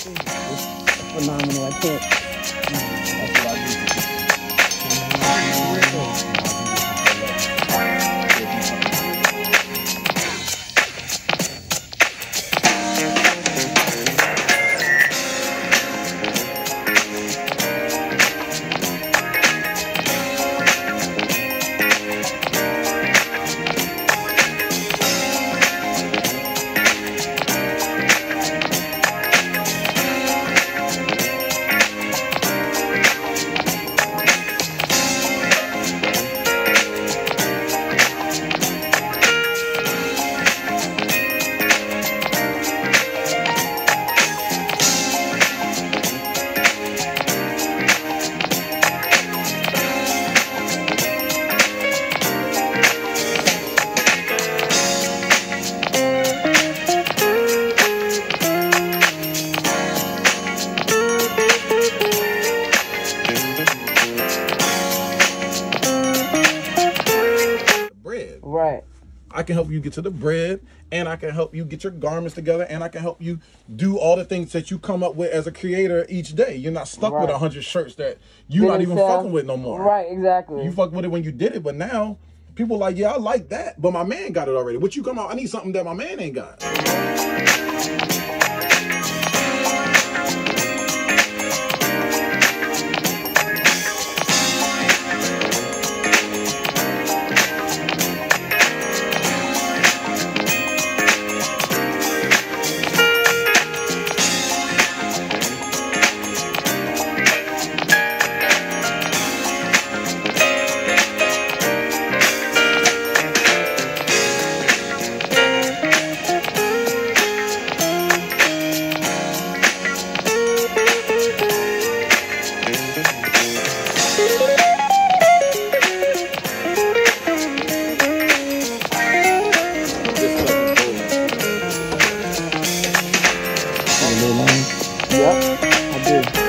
It's phenomenal. I can't. I can help you get to the bread, and I can help you get your garments together, and I can help you do all the things that you come up with as a creator each day. You're not stuck with a hundred shirts that you're not even sell. fucking with no more. Right. Exactly. You fuck with it when you did it, but now people like, yeah, I like that, but my man got it already. What you come out? I need something that my man ain't got. Yep. I do.